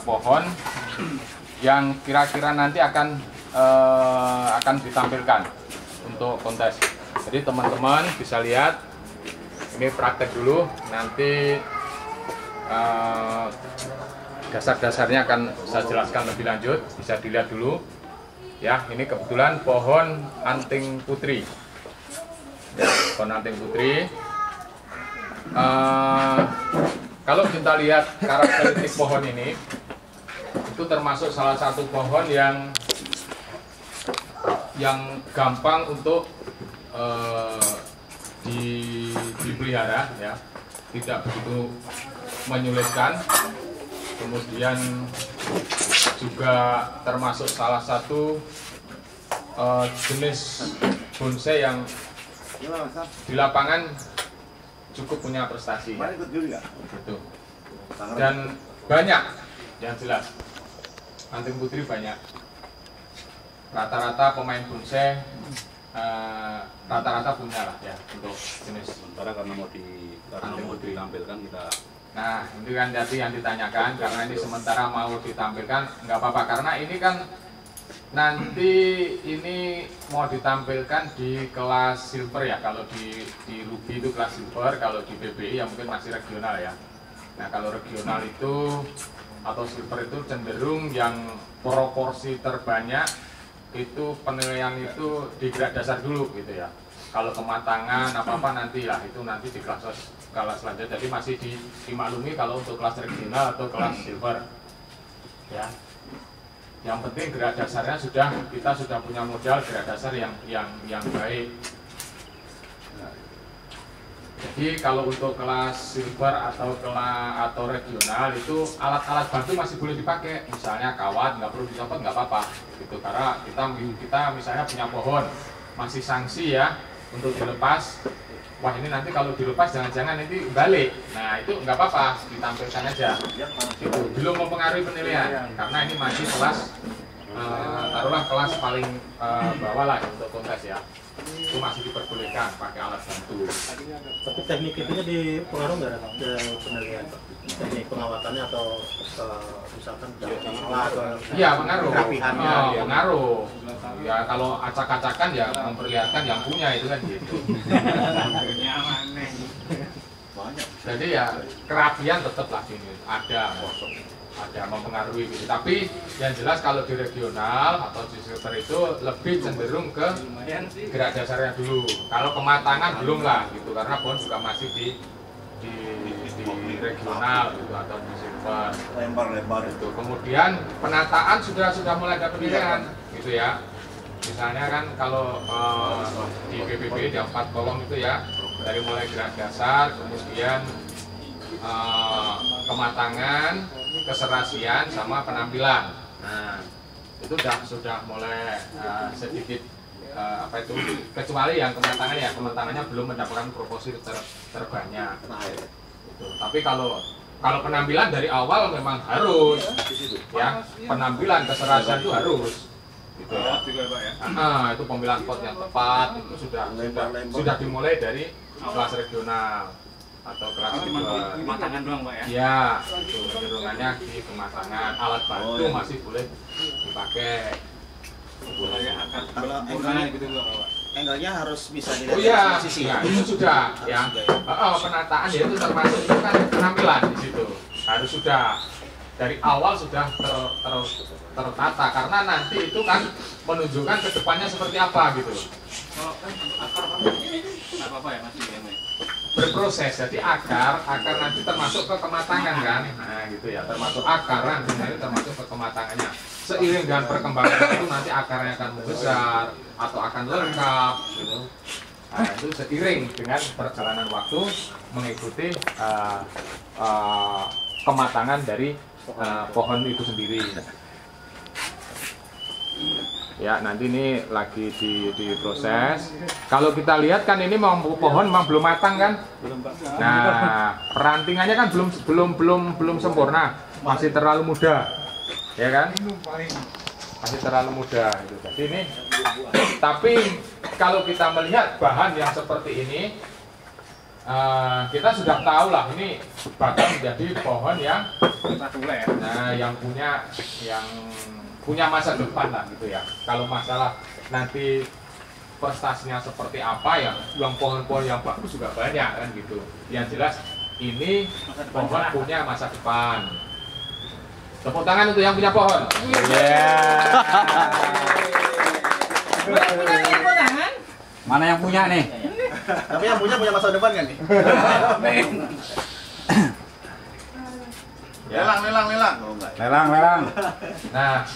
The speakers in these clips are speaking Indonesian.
pohon yang kira-kira nanti akan eh, akan ditampilkan untuk kontes. Jadi teman-teman bisa lihat ini praktek dulu nanti eh, dasar-dasarnya akan saya jelaskan lebih lanjut bisa dilihat dulu. Ya ini kebetulan pohon anting putri. Ya, pohon anting putri. Eh, kalau kita lihat karakteristik pohon ini itu termasuk salah satu pohon yang yang gampang untuk eh, di, dipelihara ya. Tidak begitu menyulitkan. Kemudian juga termasuk salah satu eh, jenis bonsai yang di lapangan cukup punya prestasi gitu Tangerang. dan banyak yang jelas anting putri banyak. Rata-rata pemain bonsai eh, rata-rata punya lah ya untuk jenis. Sementara karena mau di karena mau ditampilkan kita nah itu kan tadi yang ditanyakan karena ini sementara mau ditampilkan nggak apa-apa. Karena ini kan nanti ini mau ditampilkan di kelas silver ya. Kalau di di Ruby itu kelas silver kalau di BBI ya mungkin masih regional ya. Nah kalau regional itu atau silver itu cenderung yang proporsi terbanyak itu penilaian itu di grade dasar dulu gitu ya. Kalau kematangan apa apa nanti lah itu nanti di kelas kelas selanjutnya. Jadi masih di, dimaklumi kalau untuk kelas regional atau kelas silver ya. Yang penting gerak dasarnya sudah kita sudah punya modal gerak dasar yang yang yang baik jadi kalau untuk kelas silver atau kelas atau regional itu alat-alat bantu masih boleh dipakai. Misalnya kawat nggak perlu dicopot nggak apa-apa. Gitu karena kita kita misalnya punya pohon masih sanksi ya untuk dilepas. Wah ini nanti kalau dilepas jangan-jangan nanti balik. Nah itu nggak apa-apa ditampilkan aja. Itu belum mempengaruhi penilaian karena ini masih kelas eh, taruhlah kelas paling eh, bawah lah untuk kontes ya itu masih diperbolehkan pakai alat bantu. Tapi teknik itunya dipengaruhi nggak ke penilaian Pak? Teknik pengawatannya atau eh, misalkan salah atau iya pengaruh. kerapihannya Oh, gitu. pengaruh. Ya kalau acak-acakan ya memperlihatkan yang punya itu kan gitu. Banyak. jadi ya kerapian tetap lah ini ada ada mempengaruhi gitu. Tapi yang jelas kalau di regional atau di silver itu lebih cenderung ke gerak dasarnya dulu. Kalau kematangan belum lah gitu karena pohon juga masih di di, di regional gitu atau di silver Lempar-lempar itu. Kemudian penataan sudah sudah mulai ada penilaian gitu ya. Misalnya kan kalau eh, di PPB di empat kolom itu ya dari mulai gerak dasar, kemudian eh, kematangan, keserasian, sama penampilan. Nah itu sudah sudah mulai eh, sedikit eh, apa itu kecuali yang kematangan ya kematangannya belum mendapatkan proporsi ter- terbanyak gitu. Tapi kalau kalau penampilan dari awal memang harus ya penampilan keserasian itu harus gitu ya. Ah, itu pemilihan pot yang tepat itu sudah sudah, sudah dimulai dari kelas regional atau kelas silver. Kematangan doang pak ya? Ya, itu kecenderungannya di kematangan alat bantu Oh, iya. masih boleh dipakai. Bolanya akar Kalau gitu doang pak? Angle-nya harus bisa dilihat Oh iya, dari sisi. ya, itu sudah ya. Oh, penataan ya itu termasuk itu kan penampilan di situ. Harus sudah dari awal sudah ter, ter- tertata karena nanti itu kan menunjukkan ke depannya seperti apa gitu. Kalau kan akar apa? Apa-apa ya masih ya Mas? Berproses jadi akar, akar nanti termasuk ke kematangan kan. Nah, gitu ya, termasuk akar nanti nanti termasuk ke kematangannya. Seiring dengan perkembangan itu nanti akarnya akan membesar atau akan lengkap gitu. Nah, itu seiring dengan perjalanan waktu mengikuti uh, uh, kematangan dari uh, pohon itu sendiri. Ya, nanti ini lagi di, diproses. Kalau kita lihat kan ini memang pohon memang belum matang kan? Nah, perantingannya kan belum belum belum belum sempurna, masih terlalu muda, ya kan? Masih terlalu muda. Gitu. Jadi ini, tapi kalau kita melihat bahan yang seperti ini, eh, kita sudah tahu lah ini bakal menjadi pohon yang nah, yang punya yang punya masa depan lah gitu ya. Kalau masalah nanti prestasinya seperti apa ya, yang pohon-pohon yang bagus juga banyak kan gitu. Yang jelas ini pohon punya masa depan. Tepuk tangan untuk yang punya pohon. Mana yang punya nih? Tapi yang punya punya masa depan kan nih? Ya. Lelang, lelang, lelang. Oh enggak. Lelang, lelang. Nah,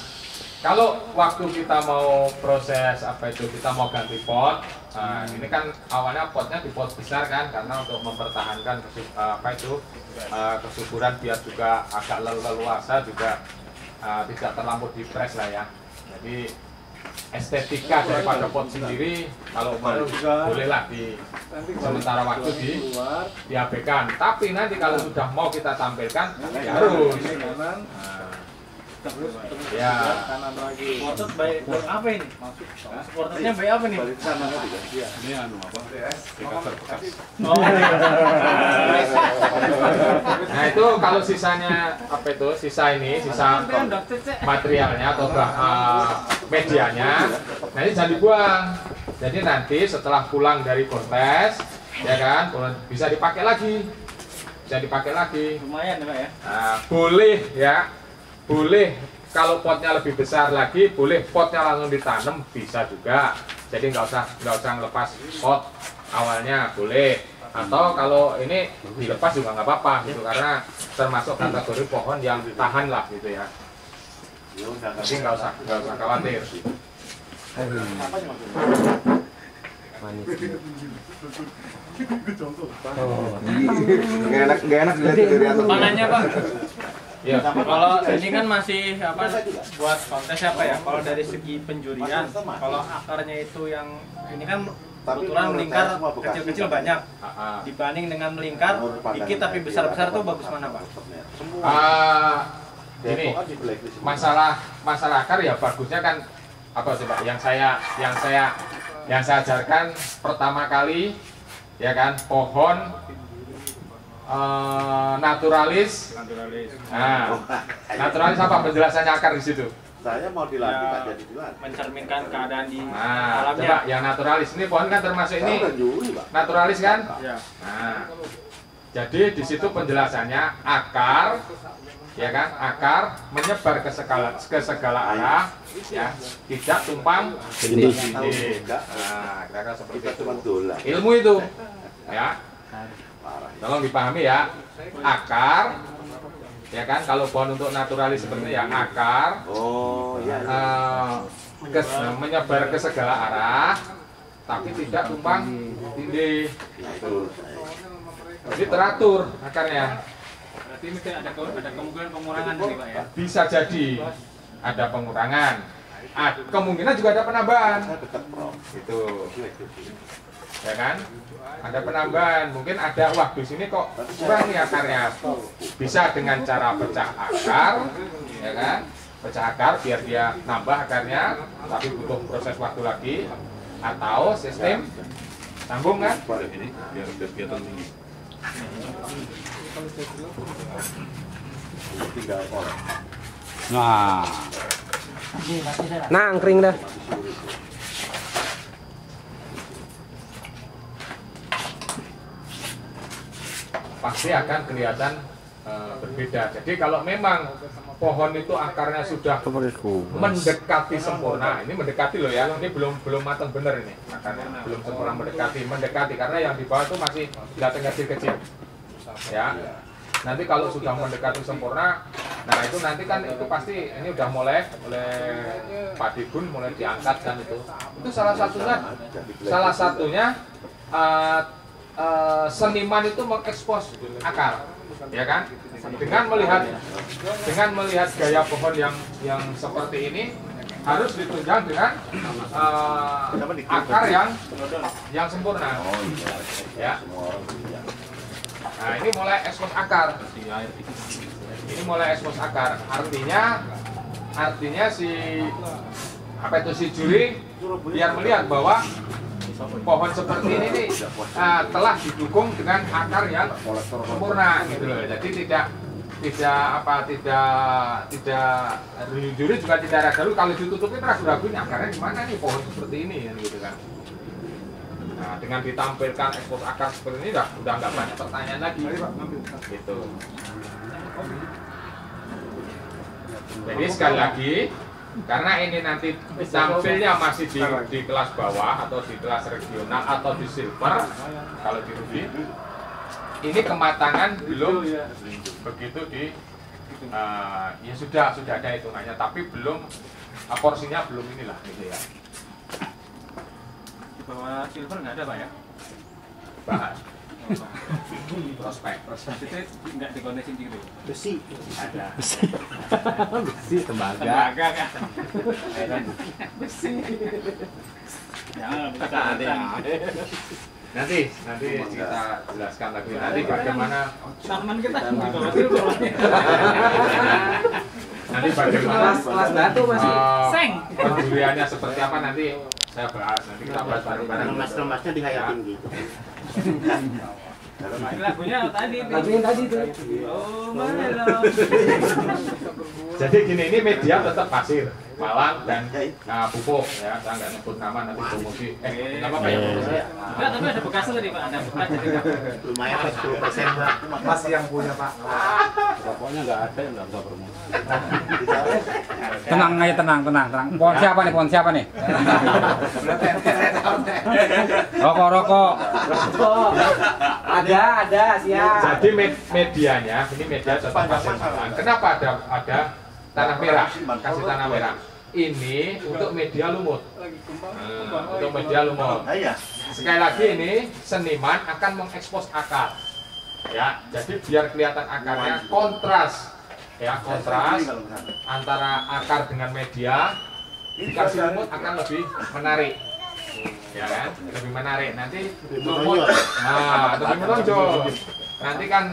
kalau waktu kita mau proses apa itu kita mau ganti pot, nah, ini kan awalnya potnya di pot besar kan karena untuk mempertahankan kesu- apa itu eh, kesuburan biar juga agak lelu- leluasa juga eh, tidak terlampau dipres lah ya. Jadi estetika daripada pot sendiri kalau mau bolehlah di sementara waktu di diabaikan. Tapi nanti kalau sudah mau kita tampilkan ya harus. Nah, ya. Supporter baik baik apa ini? Supporternya baik apa nih? Ini anu apa? Stiker bekas. Oh, Nah itu kalau sisanya apa itu sisa ini sisa materialnya atau bah, eh, medianya, nah ini jangan dibuang. Jadi nanti setelah pulang dari kontes, ya kan, bisa dipakai lagi, bisa dipakai lagi. lumayan ya, Pak ya. Nah, boleh ya, boleh kalau potnya lebih besar lagi, boleh potnya langsung ditanam bisa juga. Jadi nggak usah nggak usah ngelepas pot awalnya boleh. Atau kalau ini dilepas juga nggak apa-apa gitu karena termasuk kategori pohon yang tahan lah gitu ya. Jadi nggak usah nggak usah khawatir. Gak enak, gak enak dilihat dari atas. Panahnya, Pak. Ya, Kalau ini kan masih apa buat kontes apa ya? Kalau dari segi penjurian, kalau akarnya itu yang ini kan kebetulan melingkar kecil-kecil banyak. Ah, ah. dibanding dengan melingkar dikit tapi besar-besar tuh bagus mana pak? Ah, ini masalah masalah akar ya bagusnya kan apa coba yang saya yang saya yang saya ajarkan pertama kali ya kan pohon eh, naturalis Naturalis. nah naturalis apa penjelasannya akar di situ Saya mau dilatih Ya. jadi jual. Mencerminkan keadaan di nah alamnya. coba yang naturalis ini pohon kan termasuk Saya ini naturalis kan Ya. Nah, jadi di situ penjelasannya akar, ya kan, akar menyebar ke segala ke segala arah, ya, tidak tumpang tindih. Nah, kira-kira seperti itu. Ilmu itu, ya, tolong dipahami ya, akar, ya kan, kalau pohon untuk naturalis seperti ya akar, Oh, iya. iya. eh, ke- menyebar ke segala arah, tapi tidak tumpang tindih. Nah, itu. Jadi teratur akarnya. Berarti mesti ada ke- ada kemungkinan pengurangan nih pak ya? bisa jadi ada pengurangan Ah, kemungkinan juga ada penambahan gitu ya kan? Ada penambahan. Mungkin ada wah di sini kok kurang nih akarnya bisa dengan cara pecah akar ya kan? Pecah akar biar dia nambah akarnya tapi butuh proses waktu lagi. Atau sistem sambung kan? Biar ini biar biar kelihatan tinggi. Tinggal. Nah, Nah, angkring dah. Pasti akan kelihatan eh, berbeda. Jadi kalau memang pohon itu akarnya sudah mendekati sempurna, ini mendekati loh ya, ini belum belum matang bener ini akarnya, belum sempurna mendekati, mendekati karena yang di bawah itu masih kelihatan kecil-kecil, ya. Nanti kalau sudah mendekati sempurna, nah itu nanti kan itu pasti ini udah mulai oleh Pak Dibun mulai diangkat kan itu. Itu salah satunya, salah satunya eh, eh, seniman itu mengekspos akar, ya kan? Dengan melihat dengan melihat gaya pohon yang yang seperti ini harus ditunjang dengan eh, akar yang yang sempurna, ya. Nah ini mulai ekspos akar, ini mulai ekspos akar. Artinya, artinya si apa itu si juri biar melihat bahwa pohon seperti ini nih uh, telah didukung dengan akar yang sempurna gitu loh. Jadi tidak tidak apa tidak tidak juri juga tidak ada dulu kalau ditutupi ragu-ragu akarnya di mana nih pohon seperti ini kan gitu kan. Nah, dengan ditampilkan ekspos akar seperti ini udah udah nggak banyak pertanyaan lagi gitu. Jadi sekali lagi karena ini nanti tampilnya masih di, di kelas bawah atau di kelas regional atau di silver kalau di Ruby ini kematangan belum begitu di uh, ya sudah sudah ada hitungannya tapi belum uh, porsinya belum inilah gitu ya Di bawah silver nggak ada pak ya? bahas prospek Itu nggak dikoneksi gitu. Besi. ada Besi tembaga. Agak kan. Ya, bisa ada. nanti nanti kita jelaskan lagi nanti bagaimana Tanaman kita di nanti bagaimana kelas batu masih. uh, Seng. penjuriannya seperti apa nanti saya bahas nanti kita bahas bareng-bareng Lemas-lemasnya dihayatin gitu. Lagunya tadi. Pi. Lagu yang tadi tuh. Oh, Melo. Jadi gini ini media tetap pasir, malang dan nah, pupuk ya. Saya nggak nyebut nama nanti promosi. Eh, nggak apa-apa ya promosi. ya. Enggak, tapi ada bekasnya tadi Pak, ada bekas jadi nggak- Lumayan 10 persen pak. Masih yang punya Pak. Pokoknya nggak ada yang nggak bisa promosi. Tenang aja tenang tenang tenang. Pohon siapa nih? Pohon siapa nih? Rokok rokok. Ada, ada, siap. Jadi med- medianya ini media tetap pasir malang. Kenapa ada ada tanah merah? Kasih tanah merah. Ini untuk media lumut. Nah, untuk media lumut. Sekali lagi ini seniman akan mengekspos akar. Ya, jadi biar kelihatan akarnya kontras. Ya, kontras antara akar dengan media dikasih lumut akan lebih menarik. Ya kan? Lebih menarik. Nanti lumut. Nah, lebih menonjol. Nanti kan